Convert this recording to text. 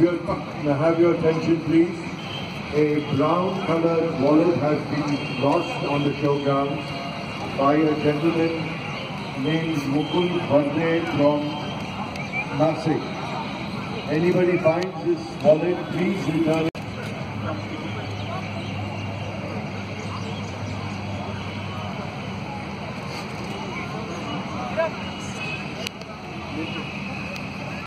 your, have your attention please. A brown colored wallet has been lost on the showground by a gentleman named Mukul Bharde from Nasik. Anybody finds this wallet, please return.